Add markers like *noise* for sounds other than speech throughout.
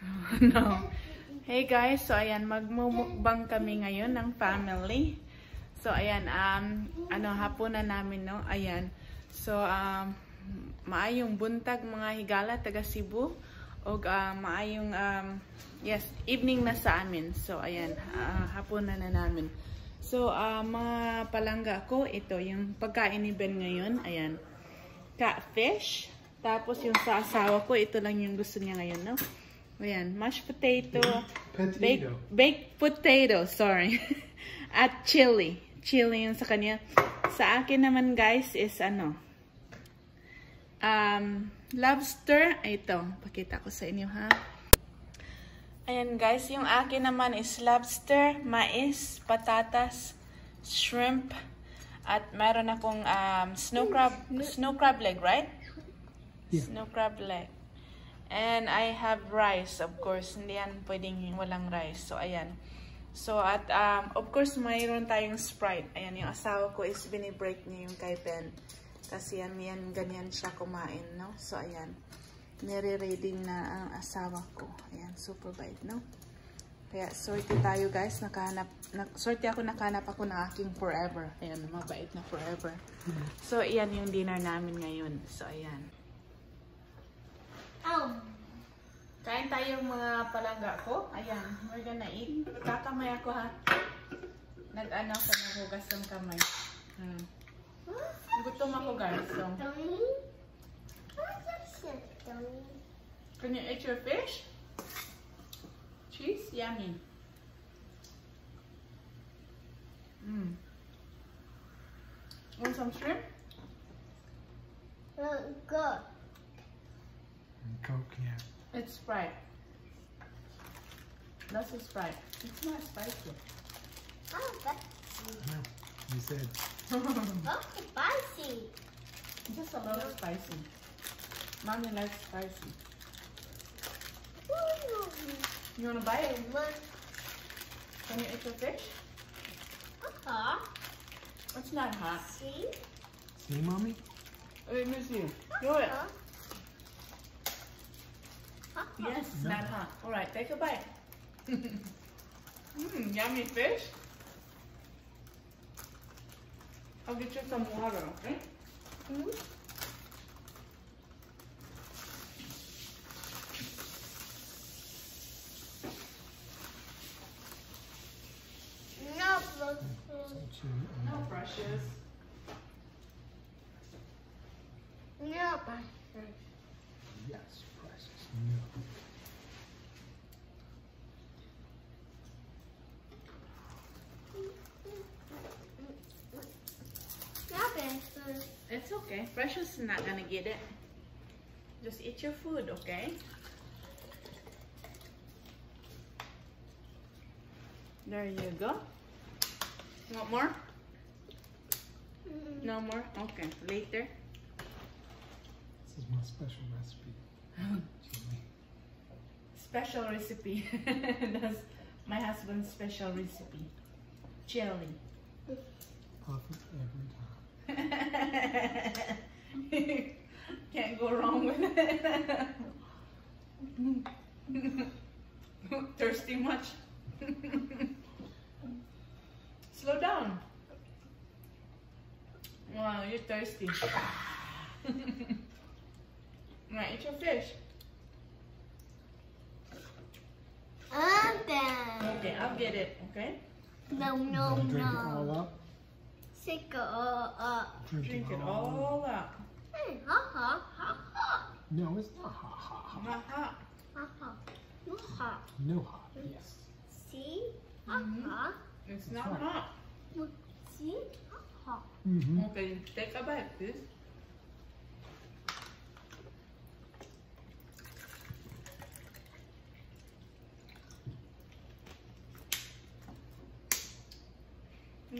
*laughs* no. Hey guys, so ayan, magmumukbang kami ngayon ng family. So ayan, um, ano, hapon na namin, no? Ayan. So, um, maayong buntag mga higala taga Cebu. O uh, maayong, um, yes, evening na sa amin. So ayan, uh, hapon na na namin. So, uh, mga palangga ko, ito, yung pagkain ni Ben ngayon, ayan. Catfish. Tapos yung sa asawa ko, ito lang yung gusto niya ngayon, no? Ayan, mashed potato, Potato. baked, baked potato, sorry. *laughs* At chili. Chili yung sa kanya. Sa akin naman guys is ano, um, lobster. Ito, pakita ko sa inyo ha. Ayan guys, yung akin naman is lobster, mais, patatas, shrimp, at meron akong um, snow crab, snow crab leg, right? Yeah. Snow crab leg. And I have rice, of course. Hindi yan pwedeng walang rice. So, ayan. So, at um, of course, mayroon tayong Sprite. Ayan, yung asawa ko is binibreak niya yung kay Ben. Kasi yan, yan, ganyan siya kumain, no? So, ayan. Nire-reading na ang asawa ko. Ayan, super bait, no? Kaya, sorte tayo, guys. Nakahanap, na, sorte ako, nakahanap ako ng aking forever. Ayan, mabait na forever. So, ayan yung dinner namin ngayon. So, ayan. Um, Kain tayo mga palangga ko. Ayan, we're gonna eat. Kakamay ako ha. Nag-ano ako, naghugas ng kamay. Hmm. Gutom ako guys. So, can you eat your fish? Cheese? Yummy. Mm. Want some shrimp? Uh, good. And Coke, yeah. It's Sprite. That's a Sprite. It's not spicy. Oh, that's, No, you said. oh, *laughs* spicy. Just a little spicy. Mommy likes spicy. Ooh. You wanna buy it? Look. Can you eat your fish? Uh-huh. It's not hot. See? See, mommy? Let me see. Do it. Yes, it's not hot. All right, take a bite. Mmm, yummy fish. I'll get you some water, okay? Hmm? No, look. Since you, No brushes. No, but yes, precious. No. no, but It's okay. Precious is not gonna get it. Just eat your food, okay? There you go. Want more? No more? Okay, later. This is my special recipe. Special recipe. *laughs* That's my husband's special recipe. Chili. Perfect every time. *laughs* Can't go wrong with it. *laughs* Thirsty much? *laughs* Slow down. Wow, you're thirsty. now eat your fish. I'm bad. Okay, I'll get it, okay? No, no, wanna drink it all no. Up? Sick it all up. Drink, Drink it all up. Hey, ha ha ha ha. No, it's not hot, hot, hot. Not hot. Ha ha. No ha. No hot, yes. See? Ha Mhm. ha. It's That's not right. hot. See? Ha ha. Mm-hmm. Okay, take a bite, please.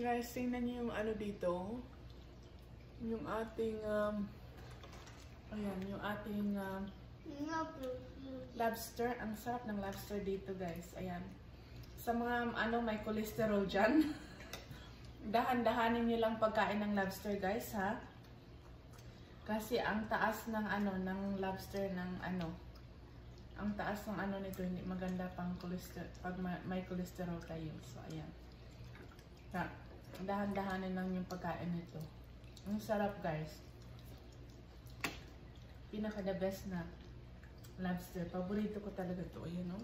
Guys, tingnan niyo yung ano dito. Yung ating, um, ayan, yung ating um, lobster. Ang sarap ng lobster dito, guys. Ayan. Sa mga, ano, may cholesterol dyan. *laughs* Dahan-dahanin niyo lang pagkain ng lobster, guys, ha? Kasi ang taas ng, ano, ng lobster ng, ano, ang taas ng ano nito, hindi maganda pang cholesterol, pag ma- may cholesterol kayo. So, ayan. Na, dahan-dahanin lang yung pagkain nito. Ang sarap, guys. Pinaka the best na lobster. Paborito ko talaga to, you know.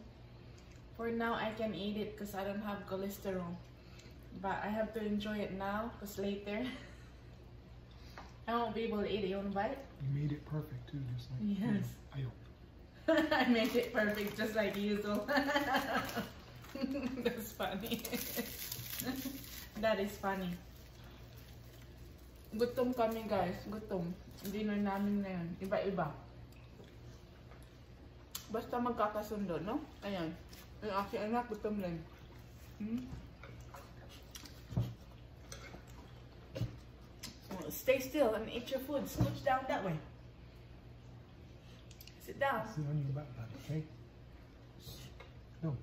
For now, I can eat it because I don't have cholesterol. But I have to enjoy it now because later *laughs* I won't be able to eat it. You want to bite? You made it perfect too, just like Yes. Ayo. *laughs* I made it perfect just like usual. *laughs* That's funny. That is funny. Gutom kami guys. Gutom. Dinner namin ngayon. Iba-iba. Basta magkakasundo, no? Ayan. Yung aking anak, gutom rin. Hmm? Well, stay still and eat your food. Scooch down that way. Sit down. Sit on your butt, buddy, okay? No.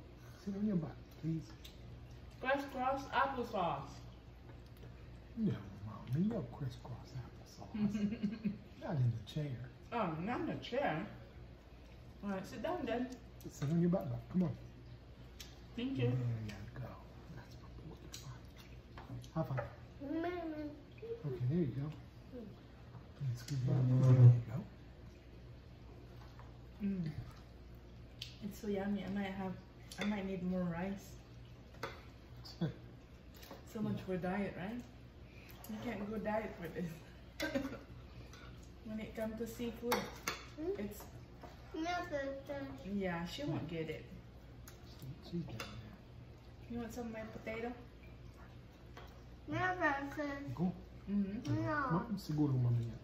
Sit on your butt, please. Crisscross applesauce. No, mommy, no crisscross applesauce. *laughs* Not in the chair. Oh, not in the chair. All right, sit down then. Sit on your butt, butt. Come on. Thank you. There you. go. That's my boy. High five. Okay, there you go. And squeeze your knees. There you go. Mm. It's so yummy. I might have, I might need more rice. So much for diet, right? You can't go diet for this. *laughs* when it comes to seafood, it's yeah. She won't get it. She- She's down there. You want some of my potato? Mother. Go. Mm-hmm. No. Ma- Siguro mamaya.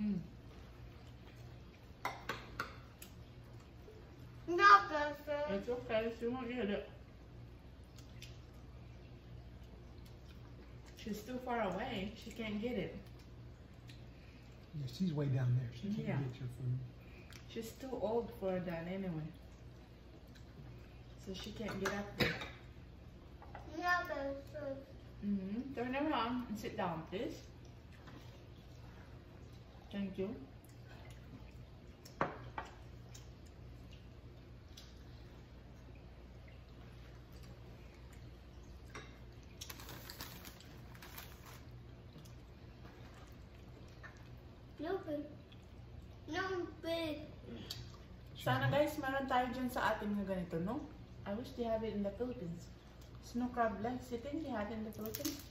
Mm. Mother. It's okay. She won't get it. She's too far away. She can't get it. Yeah, she's way down there. She can't Yeah. get your food. She's too old for that anyway. So she can't get up there. Mother. Mm-hmm. Turn around and sit down, please. Thank you. No big. No big. Sana guys, meron tayo dyan sa atin na ganito, no? I wish they have it in the Philippines. Snow crab legs. You think they have it in the Philippines?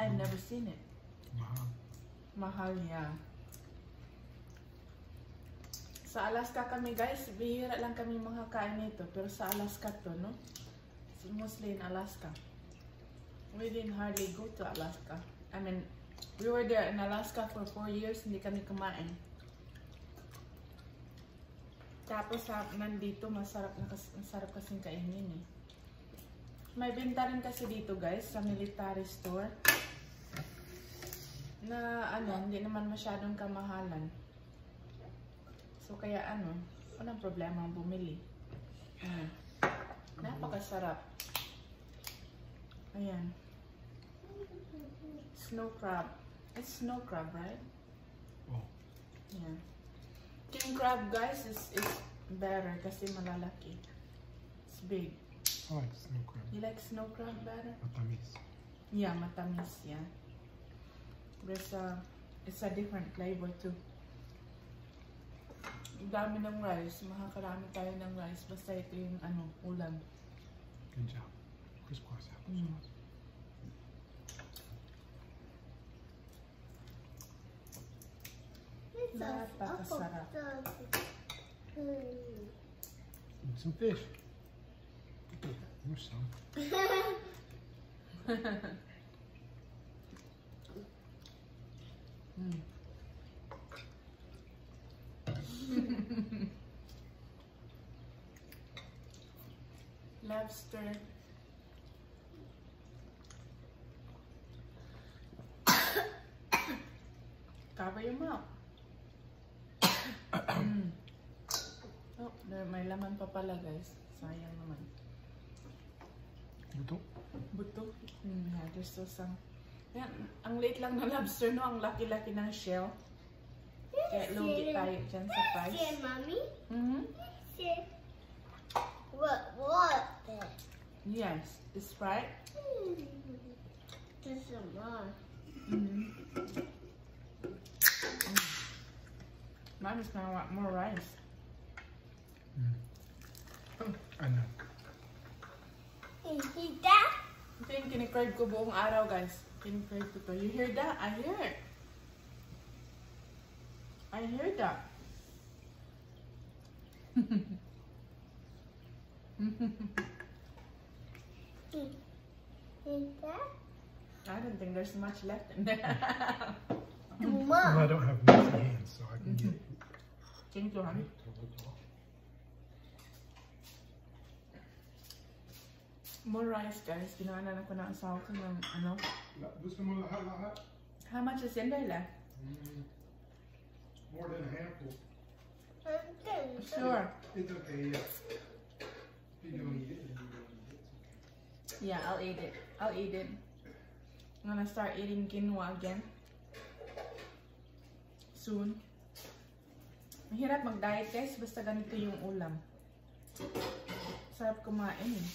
I've never seen it. Mahal. Mahal niya. Sa Alaska kami guys, bihira lang kami makakain nito. Pero sa Alaska to, no? It's mostly in Alaska. We didn't hardly go to Alaska. I mean, we were there in Alaska for four years, hindi kami kumain. Tapos sa nandito, masarap na masarap kasing kainin eh. May benta rin kasi dito guys, sa military store na ano, hindi naman masyadong kamahalan. So kaya ano, walang problema ang bumili. Mm. Napakasarap. Ayan. Snow crab. It's snow crab, right? Oh. Yeah. King crab guys is is better kasi malalaki. It's big. I like snow crab. You like snow crab better? Matamis. Yeah, matamis, yeah. There's a, it's a different flavor too. Dami ng rice, makakarami tayo ng rice, basta ito yung ano, ulam. Good job. Crisscross Mm. applesauce. It's And some fish. Some. Lobster. *coughs* Cover your mouth. Mm. Oh, may laman pa pala guys. Sayang naman. Buto. Buto. Mm, yeah, there's still some. Yan, ang late lang na lobster, no? Ang laki-laki ng shell. Kaya lugi tayo dyan sa price. mommy. Mhm. Say, what? What? That? Yes, it's right. This is more. Mhm. Mine is gonna want more rice. I know. You see that? Ito yung kinikrave ko buong araw, guys. Kinikrave ko to. You hear that? I hear it. I hear that. I don't think there's much left in there. Too Well. I don't have messy hands, so I can get it. Thank you, honey. More rice, guys. Ginawa na ko ng asawa ko ng ano. Gusto mo lahat lahat? How much is in there left? More than a handful. Sure. It's okay, yeah. If you don't eat it, then you don't eat it. Yeah, I'll eat it. I'll eat it. I'm gonna start eating quinoa again. Soon. Mahirap mag-diet guys, basta ganito yung ulam. Sarap kumain eh.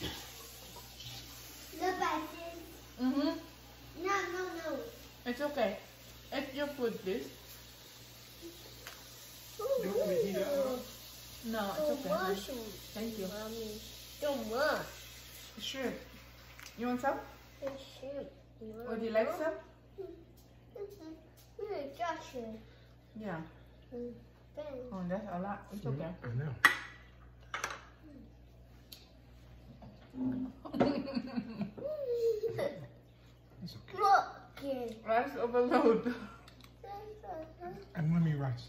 The. Mm -hmm. No, no, no. It's okay. If you put this. Ooh. No, it's okay. Huh? Thank you. Mommy. Don't want. Sure. You want some? Sure. Would you like some? Yeah. Mm. Yeah. Oh, that's a lot. It's okay. I know. It's okay. Look. Rice overload. And let me rice.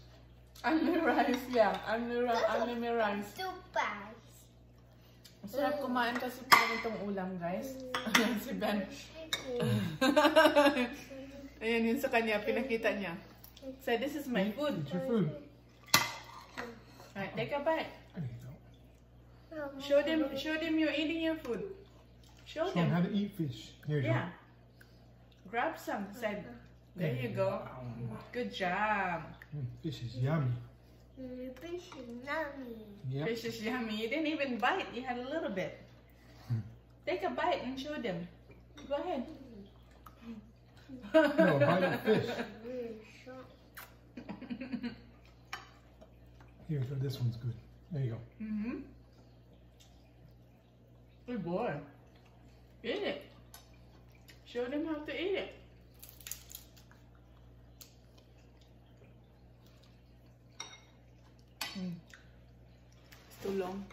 Only rice, yeah. Only, ri- only rice. Too fast. Masarap kumain kasi pag ganitong ulam, guys. Ayan *laughs* si Ben. *laughs* Ayan yun sa kanya, pinakita niya. So, this is my food. Eat your food. Alright, take a bite. There you go. Show them, show them you're eating your food. Show Show them how to eat fish. Here you Yeah. Grab some. Said, there you go. Good job. go. Mm, fish is yummy. Fish is yummy. Yep. Fish is yummy. You didn't even bite. You had a little bit. Take a bite and show them. Go ahead. No, bite of fish. *laughs* Here, so this one's good. There you go. Mm-hmm. Good boy. Eat it. Show them how to eat it. Mm. It's too long.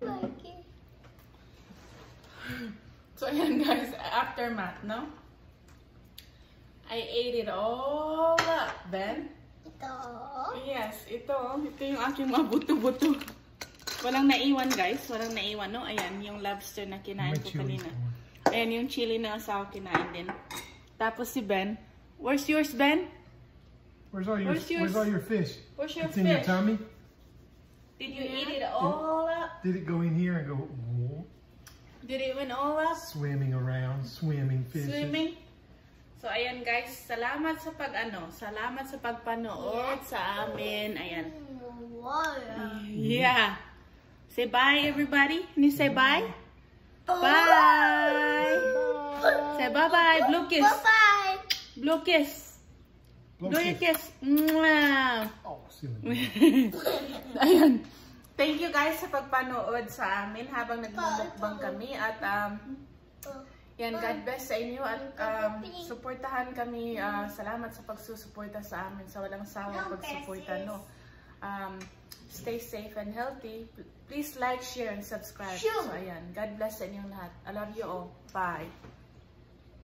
Like it. *laughs* So ayan guys, aftermath, no? I ate it all up, Ben. Ito. Yes, ito. Ito yung aking mga buto-buto. Walang naiwan guys. Walang naiwan, no? Ayan, yung lobster na kinain May ko chili. kanina. Ayan, yung chili na asawa kinain din. Tapos si Ben. Where's yours, Ben? Where's all your Where's yours? Where's all your fish? Where's your It's in your tummy. Did you eat it all up? Did it go in here and go whoa, Did it went all up? swimming around, swimming fishes? Swimming? So, ayan guys. Salamat sa pag, ano, salamat sa pagpanood sa amin. Ayan. Yeah. Say bye, everybody. Can you say bye? Bye. Say bye-bye. Blue kiss. Bye-bye. Blue kiss. Blue fish. kiss. Mwah. Oh. *laughs* Ayan. Thank you guys sa pagpanood sa amin habang nagmumukbang kami at um, yan, God bless sa inyo at um, suportahan kami. ah, salamat sa pagsusuporta sa amin, sa walang sawang pagsuporta, no? Um, stay safe and healthy. Please like, share, and subscribe. So, ayan. God bless sa inyong lahat. I love you all. Bye.